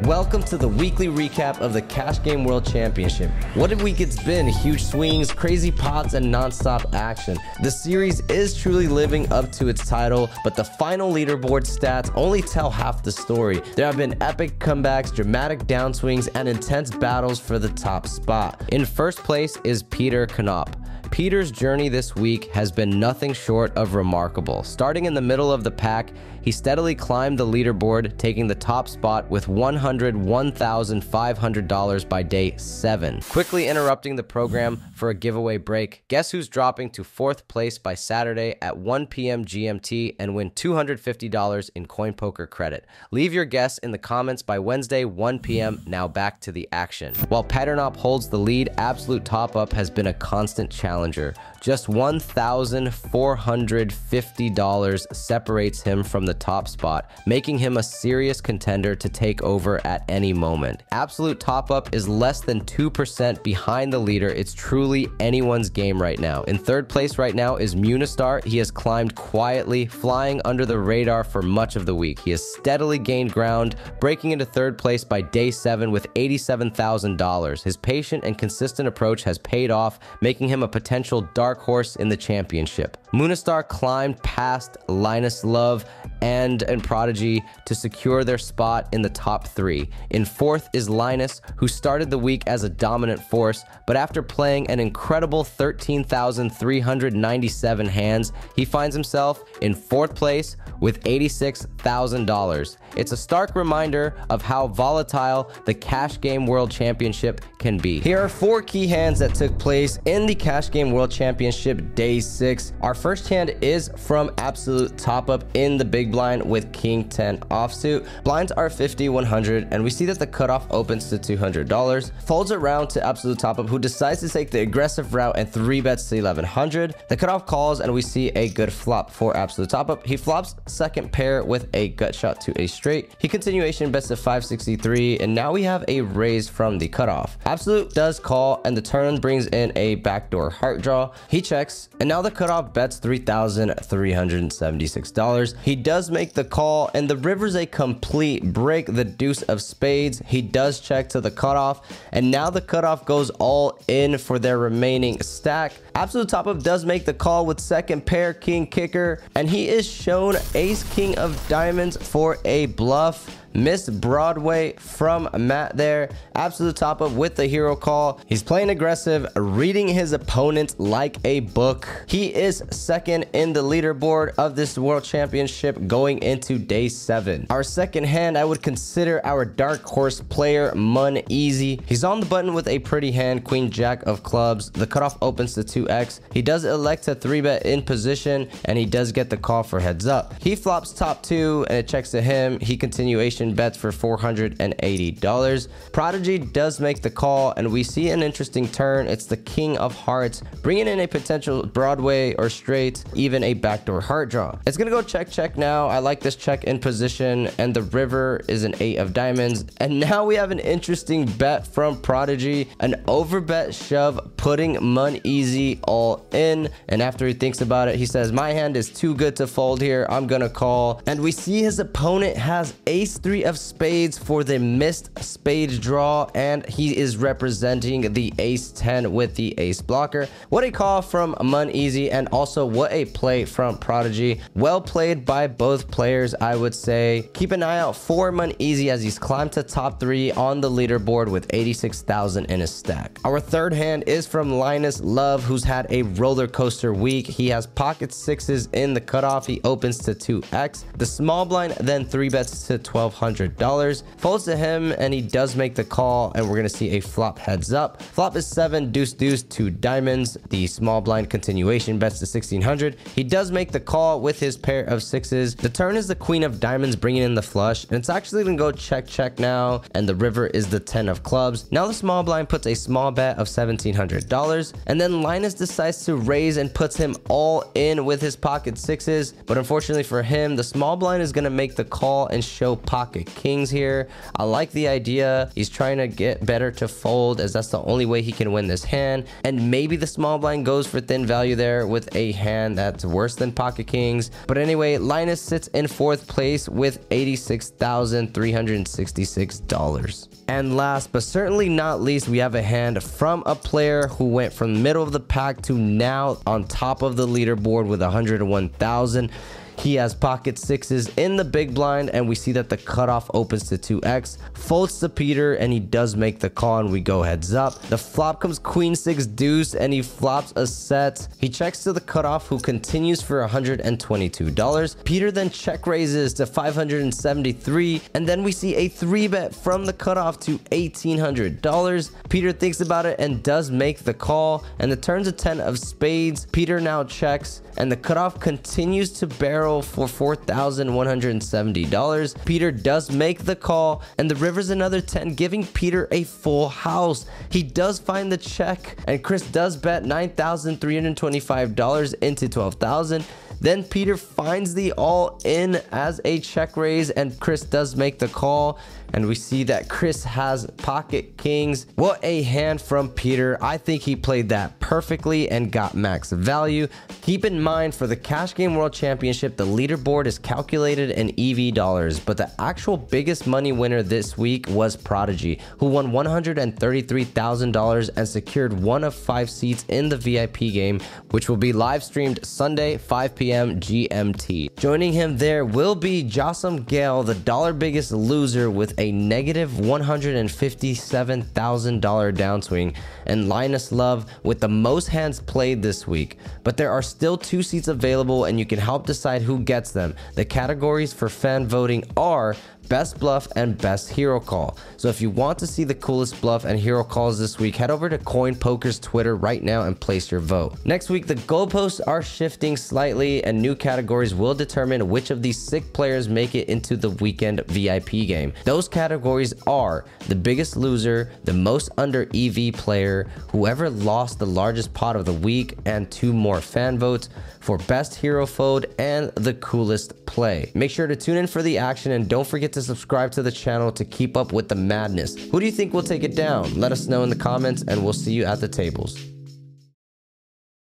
Welcome to the weekly recap of the Cash Game World Championship. What a week it's been! Huge swings, crazy pots, and non-stop action. The series is truly living up to its title, but the final leaderboard stats only tell half the story. There have been epic comebacks, dramatic downswings, and intense battles for the top spot. In first place is Peter Knop. Peter's journey this week has been nothing short of remarkable. Starting in the middle of the pack, he steadily climbed the leaderboard, taking the top spot with $101,500 by day 7. Quickly interrupting the program for a giveaway break, guess who's dropping to 4th place by Saturday at 1 p.m. GMT and win $250 in CoinPoker credit? Leave your guess in the comments by Wednesday 1 p.m. Now back to the action. While Peter Knop holds the lead, Absolute Top Up has been a constant challenger. Just $1,450 separates him from the top spot, making him a serious contender to take over at any moment. Absolute Top Up is less than 2% behind the leader. It's truly anyone's game right now. In third place right now is Munistar. He has climbed quietly, flying under the radar for much of the week. He has steadily gained ground, breaking into third place by day 7 with $87,000. His patient and consistent approach has paid off, making him a potential dark dark horse in the championship. Moonistar climbed past Linus Love and, and Prodigy to secure their spot in the top three. In fourth is Linus, who started the week as a dominant force, but after playing an incredible 13,397 hands, he finds himself in fourth place with $86,000. It's a stark reminder of how volatile the Cash Game World Championship can be. Here are four key hands that took place in the Cash Game World Championship Day 6. Our first hand is from Absolute Top Up in the big blind with King 10 offsuit. Blinds are 50, 100, and we see that the cutoff opens to $200. Folds around to Absolute Top Up, who decides to take the aggressive route and 3 bets to 1100. The cutoff calls, and we see a good flop for Absolute Top Up. He flops second pair with a gut shot to a straight. He continuation bets to 563, and now we have a raise from the cutoff. Absolute does call, and the turn brings in a backdoor heart draw. He checks, and now the cutoff bets $3,376. He does make the call, and the river's a complete break. The deuce of spades. He does check to the cutoff, and now the cutoff goes all in for their remaining stack. Absolute Top Up does make the call with second pair king kicker, and he is shown ace king of diamonds for a bluff. Miss Broadway from Matt there. Absolute top up with the hero call. He's playing aggressive, reading his opponent like a book. He is second in the leaderboard of this world championship going into day seven. Our second hand, I would consider our dark horse player, Mun Easy. He's on the button with a pretty hand, Queen Jack of clubs. The cutoff opens to 2x. He does elect to 3-bet in position, and he does get the call for heads up. He flops top two, and it checks to him. He continuation bets for $480. Prodigy does make the call, and we see an interesting turn. It's the King of Hearts, bringing in a potential Broadway or straight, even a backdoor heart draw. It's gonna go check, check now. I like this check in position, and the river is an eight of diamonds. And now we have an interesting bet from Prodigy, an overbet shove, putting Mun Easy all in. And after he thinks about it, he says, my hand is too good to fold here. I'm gonna call. And we see his opponent has ace three of spades for the missed spade draw and he is representing the ace 10 with the ace blocker. What a call from mun easy and also what a play from prodigy. Well played by both players i would say. Keep an eye out for mun easy as he's climbed to top three on the leaderboard with 86,000 in his stack. Our third hand is from linus love who's had a roller coaster week. He has pocket sixes in the cutoff. He opens to 2x the small blind then three bets to 1200 $100. Folds to him and he does make the call and we're going to see a flop heads up. Flop is 7, deuce deuce, 2 diamonds. The small blind continuation bets to 1600. He does make the call with his pair of sixes. The turn is the queen of diamonds bringing in the flush and it's actually going to go check check now and the river is the 10 of clubs. Now the small blind puts a small bet of $1,700 and then Linus decides to raise and puts him all in with his pocket sixes but unfortunately for him the small blind is going to make the call and show pocket pocket kings here. I like the idea. He's trying to get better to fold as that's the only way he can win this hand. And maybe the small blind goes for thin value there with a hand that's worse than pocket kings. But anyway, Linus sits in fourth place with $86,366. And last but certainly not least, we have a hand from a player who went from the middle of the pack to now on top of the leaderboard with 101,000. He has pocket sixes in the big blind, and we see that the cutoff opens to 2x. Folds to Peter, and he does make the call, and we go heads up. The flop comes queen six deuce, and he flops a set. He checks to the cutoff, who continues for $122. Peter then check raises to 573, and then we see a three bet from the cutoff to $1,800. Peter thinks about it and does make the call, and the turn's a 10 of spades. Peter now checks, and the cutoff continues to barrel for $4,170. Peter does make the call, and the river's another 10, giving Peter a full house. He does find the check, and Chris does bet $9,325 into 12,000. Then Peter finds the all in as a check raise, and Chris does make the call. And we see that Chris has pocket kings. What a hand from Peter. I think he played that perfectly and got max value. Keep in mind for the Cash Game World Championship, the leaderboard is calculated in EV dollars, but the actual biggest money winner this week was Prodigy, who won $133,000 and secured one of five seats in the VIP game, which will be live streamed Sunday, 5 p.m. GMT. Joining him there will be Jossam Gale, the dollar biggest loser with a negative $157,000 downswing, and Linus Love with the most hands played this week. But there are still two seats available and you can help decide who gets them. The categories for fan voting are best bluff and best hero call. So if you want to see the coolest bluff and hero calls this week, head over to CoinPoker's Twitter right now and place your vote. Next week, the goalposts are shifting slightly and new categories will determine which of these sick players make it into the weekend VIP game. Those categories are the biggest loser, the most under EV player, whoever lost the largest pot of the week, and two more fan votes for best hero fold and the coolest play. Make sure to tune in for the action and don't to subscribe to the channel to keep up with the madness. Who do you think will take it down? Let us know in the comments and we'll see you at the tables.